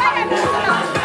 Bene, bene, bene.